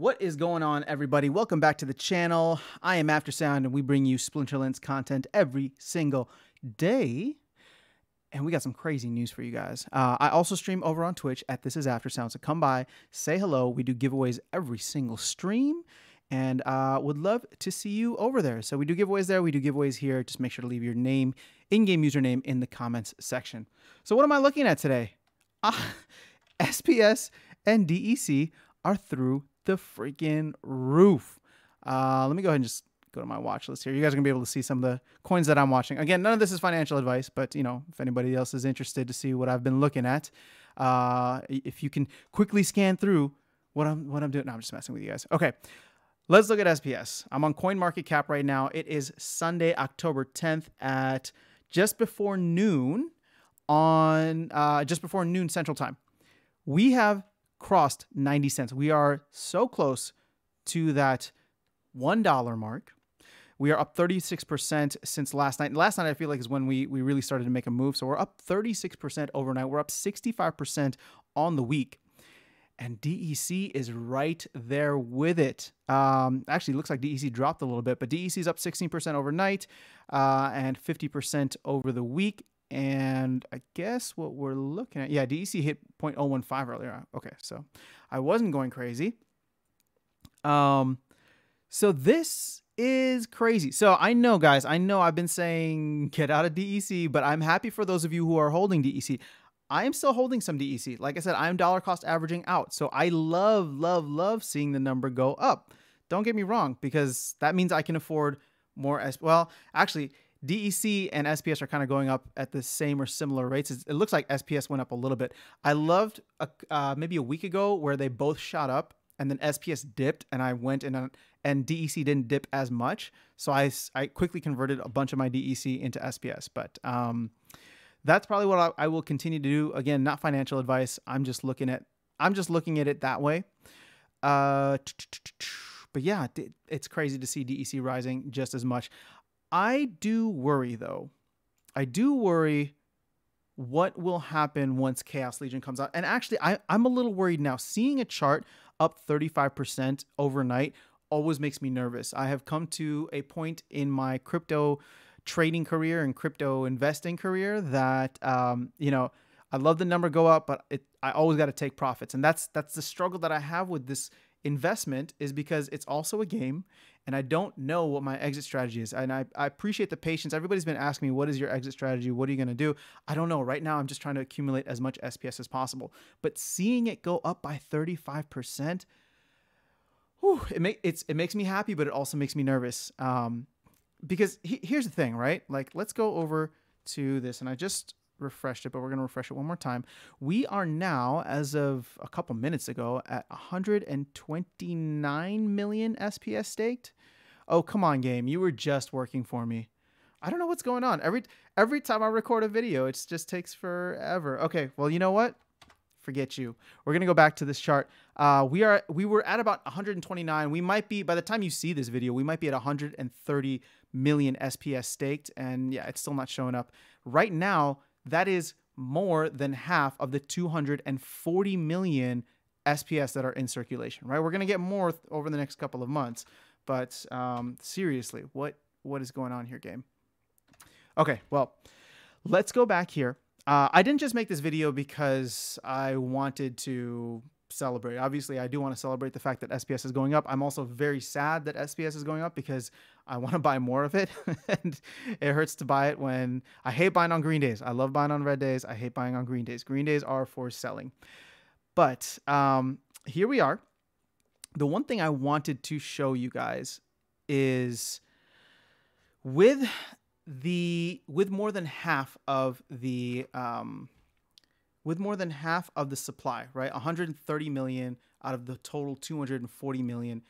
What is going on, everybody? Welcome back to the channel. I am Aftersound, and we bring you Splinterlands content every single day. And we got some crazy news for you guys. Uh, I also stream over on Twitch at This Is Aftersound, so come by, say hello. We do giveaways every single stream, and uh, would love to see you over there. So we do giveaways there. We do giveaways here. Just make sure to leave your name, in-game username, in the comments section. So what am I looking at today? Uh, SPS and DEC are through the freaking roof. Uh, let me go ahead and just go to my watch list here. You guys are gonna be able to see some of the coins that I'm watching. Again, none of this is financial advice, but you know, if anybody else is interested to see what I've been looking at, uh, if you can quickly scan through what I'm what I'm doing. No, I'm just messing with you guys. Okay. Let's look at SPS. I'm on CoinMarketCap right now. It is Sunday, October 10th at just before noon on uh, just before noon Central Time. We have crossed 90 cents. We are so close to that $1 mark. We are up 36% since last night. Last night, I feel like, is when we, we really started to make a move. So we're up 36% overnight. We're up 65% on the week. And DEC is right there with it. Um, actually, looks like DEC dropped a little bit, but DEC is up 16% overnight uh, and 50% over the week. And I guess what we're looking at, yeah, DEC hit 0.015 earlier. Okay, so I wasn't going crazy. Um, so this is crazy. So I know, guys, I know I've been saying get out of DEC, but I'm happy for those of you who are holding DEC. I am still holding some DEC. Like I said, I'm dollar cost averaging out. So I love, love, love seeing the number go up. Don't get me wrong, because that means I can afford more. As well, actually, DEC and SPS are kind of going up at the same or similar rates. It looks like SPS went up a little bit. I loved a, uh, maybe a week ago where they both shot up and then SPS dipped and I went and and DEC didn't dip as much. So I, I quickly converted a bunch of my DEC into SPS. But um, that's probably what I, I will continue to do. Again, not financial advice. I'm just looking at I'm just looking at it that way. Uh, but yeah, it's crazy to see DEC rising just as much. I do worry though. I do worry what will happen once Chaos Legion comes out. And actually, I, I'm a little worried now. Seeing a chart up 35% overnight always makes me nervous. I have come to a point in my crypto trading career and crypto investing career that um, you know I love the number go up, but it, I always got to take profits, and that's that's the struggle that I have with this investment is because it's also a game and I don't know what my exit strategy is. And I, I appreciate the patience. Everybody's been asking me, what is your exit strategy? What are you going to do? I don't know. Right now, I'm just trying to accumulate as much SPS as possible. But seeing it go up by 35%, whew, it, make, it makes me happy, but it also makes me nervous. Um, because he, here's the thing, right? Like, let's go over to this. And I just refreshed it, but we're going to refresh it one more time. We are now, as of a couple minutes ago, at 129 million SPS staked. Oh, come on, game. You were just working for me. I don't know what's going on. Every every time I record a video, it just takes forever. Okay, well, you know what? Forget you. We're gonna go back to this chart. Uh, we are we were at about 129. We might be by the time you see this video, we might be at 130 million SPS staked, and yeah, it's still not showing up right now. That is more than half of the 240 million SPS that are in circulation, right? We're going to get more th- over the next couple of months, but um, seriously, what what is going on here, game? Okay, well, let's go back here. Uh, I didn't just make this video because I wanted to celebrate. Obviously, I do want to celebrate the fact that SPS is going up. I'm also very sad that SPS is going up because I want to buy more of it. and it hurts to buy it when I hate buying on green days. I love buying on red days. I hate buying on green days. Green days are for selling. But um, here we are. The one thing I wanted to show you guys is with the with more than half of the um, with more than half of the supply, right? 130 million out of the total 240 million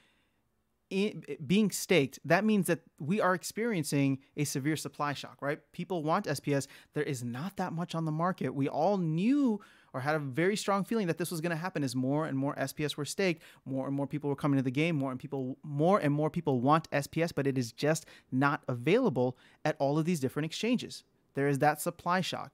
in, being staked, that means that we are experiencing a severe supply shock, right? People want SPS. There is not that much on the market. We all knew or had a very strong feeling that this was going to happen as more and more SPS were staked, more and more people were coming to the game, more and people more and more people want SPS, but it is just not available at all of these different exchanges. There is that supply shock.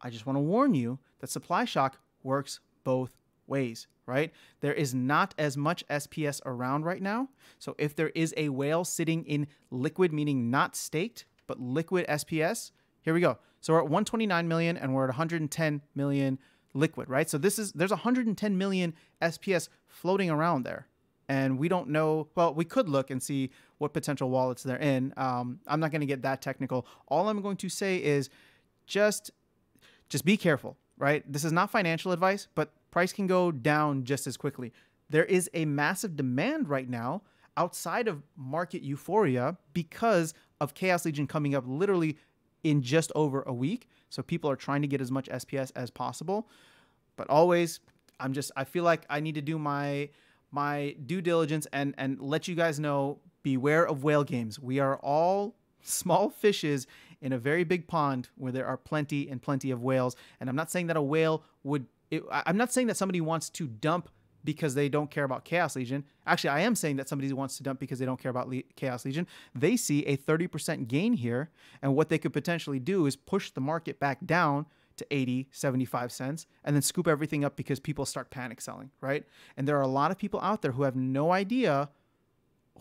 I just want to warn you that supply shock works both ways, right? There is not as much SPS around right now. So if there is a whale sitting in liquid, meaning not staked, but liquid SPS, here we go. So we're at 129 million and we're at 110 million liquid, right? So this is there's 110 million SPS floating around there. And we don't know. Well, we could look and see what potential wallets they're in. Um, I'm not going to get that technical. All I'm going to say is just just be careful, right? This is not financial advice, but price can go down just as quickly. There is a massive demand right now outside of market euphoria because of Chaos Legion coming up literally in just over a week. So people are trying to get as much SPS as possible. But always, I'm just I feel like I need to do my my due diligence and and let you guys know beware of whale games. We are all small fishes in a very big pond where there are plenty and plenty of whales. And I'm not saying that a whale would, it, I'm not saying that somebody wants to dump because they don't care about Chaos Legion. Actually, I am saying that somebody wants to dump because they don't care about Le- Chaos Legion. They see a 30% gain here, and what they could potentially do is push the market back down to 80, 75 cents, and then scoop everything up because people start panic selling, right? And there are a lot of people out there who have no idea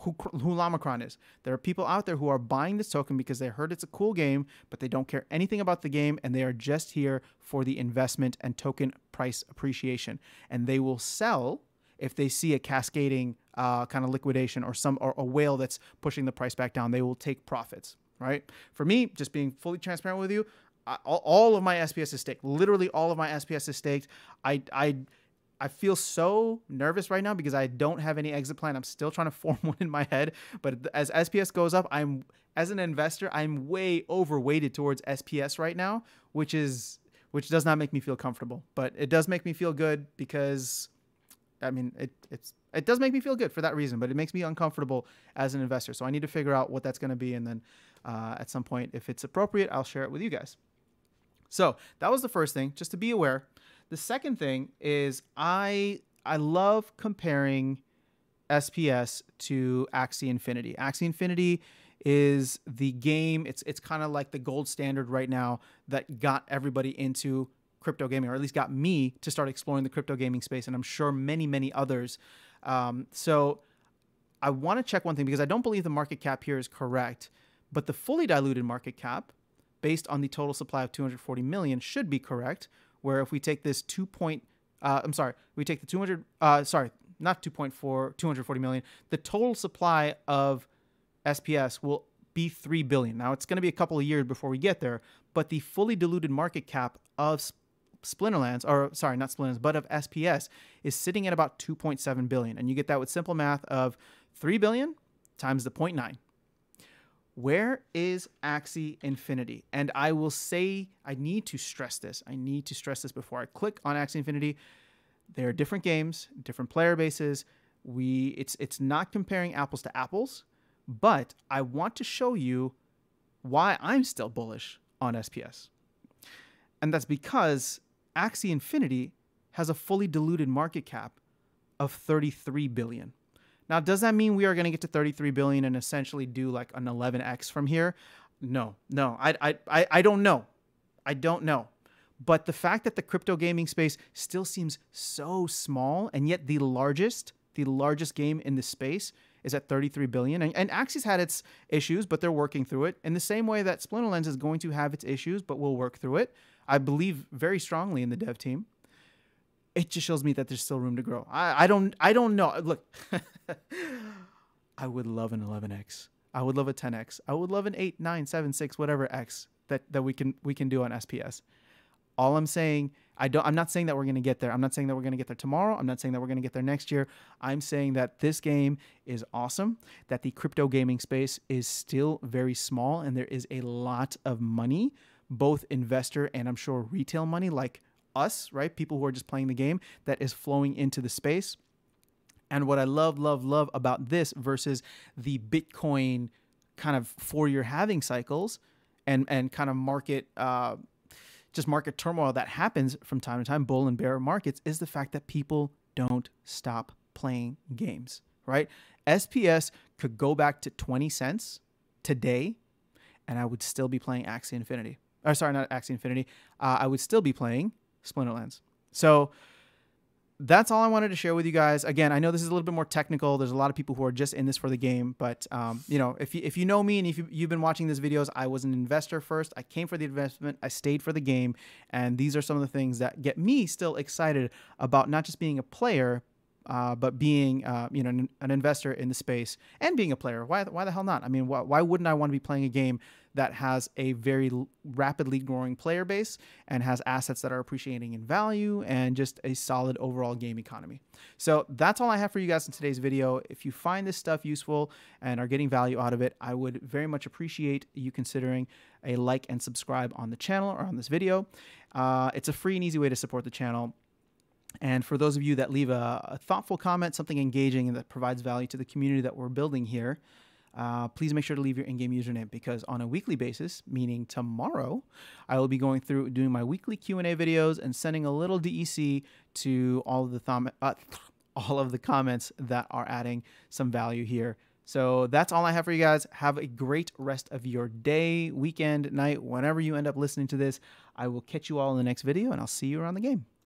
who, who Llamaicron is. There are people out there who are buying this token because they heard it's a cool game, but they don't care anything about the game and they are just here for the investment and token price appreciation. And they will sell if they see a cascading uh, kind of liquidation or some or a whale that's pushing the price back down. They will take profits, right? For me, just being fully transparent with you, I, all, all of my SPS is staked. Literally all of my SPS is staked. I I I feel so nervous right now because I don't have any exit plan. I'm still trying to form one in my head. But as SPS goes up, I'm as an investor, I'm way overweighted towards SPS right now, which is which does not make me feel comfortable. But it does make me feel good because I mean it it's it does make me feel good for that reason, but it makes me uncomfortable as an investor. So I need to figure out what that's going to be, and then uh, at some point, if it's appropriate, I'll share it with you guys. So that was the first thing, just to be aware. The second thing is I I love comparing SPS to Axie Infinity. Axie Infinity is the game. It's it's kind of like the gold standard right now that got everybody into crypto gaming, or at least got me to start exploring the crypto gaming space, and I'm sure many many others. Um, so I want to check one thing because I don't believe the market cap here is correct, but the fully diluted market cap, based on the total supply of 240 million, should be correct where if we take this 2 point, uh, I'm sorry, we take the 200, uh, sorry, not 2.4, 240 million, the total supply of SPS will be 3 billion. Now it's going to be a couple of years before we get there, but the fully diluted market cap of Splinterlands, or sorry, not Splinterlands, but of SPS is sitting at about 2.7 billion. And you get that with simple math of 3 billion times the 0.9 where is Axie Infinity? And I will say, I need to stress this. I need to stress this before I click on Axie Infinity. There are different games, different player bases. We it's it's not comparing apples to apples, but I want to show you why I'm still bullish on SPS. And that's because Axie Infinity has a fully diluted market cap of 33 billion. Now, does that mean we are going to get to 33 billion and essentially do like an 11x from here? No, no, I, I, I don't know. I don't know. But the fact that the crypto gaming space still seems so small, and yet the largest, the largest game in the space is at 33 billion. And, and Axie's had its issues, but they're working through it. In the same way that Splinterlands is going to have its issues, but we'll work through it. I believe very strongly in the dev team it just shows me that there's still room to grow. I, I don't I don't know. Look, I would love an 11x. I would love a 10x. I would love an 8, 9, 7, 6, whatever x that, that we can we can do on SPS. All I'm saying, I don't I'm not saying that we're gonna get there. I'm not saying that we're gonna get there tomorrow. I'm not saying that we're gonna get there next year. I'm saying that this game is awesome, that the crypto gaming space is still very small, and there is a lot of money, both investor and I'm sure retail money, like us, right? People who are just playing the game that is flowing into the space. And what I love, love, love about this versus the Bitcoin kind of four year halving cycles and, and kind of market, uh, just market turmoil that happens from time to time, bull and bear markets, is the fact that people don't stop playing games, right? SPS could go back to 20 cents today, and I would still be playing Axie Infinity. Or sorry, not Axie Infinity. Uh, I would still be playing Splinterlands. So that's all I wanted to share with you guys. Again, I know this is a little bit more technical. There's a lot of people who are just in this for the game, but um, you know, if you, if you know me and if you, you've been watching these videos, I was an investor first. I came for the investment. I stayed for the game, and these are some of the things that get me still excited about not just being a player, uh, but being uh, you know an, an, investor in the space and being a player. Why why the hell not? I mean, why, why wouldn't I want to be playing a game that has a very rapidly growing player base and has assets that are appreciating in value and just a solid overall game economy. So that's all I have for you guys in today's video. If you find this stuff useful and are getting value out of it, I would very much appreciate you considering a like and subscribe on the channel or on this video. Uh, it's a free and easy way to support the channel. And for those of you that leave a, a, thoughtful comment, something engaging and that provides value to the community that we're building here, uh, please make sure to leave your in-game username because on a weekly basis, meaning tomorrow, I will be going through doing my weekly Q&A videos and sending a little DEC to all of the thom- uh, all of the comments that are adding some value here. So that's all I have for you guys. Have a great rest of your day, weekend, night, whenever you end up listening to this. I will catch you all in the next video and I'll see you around the game.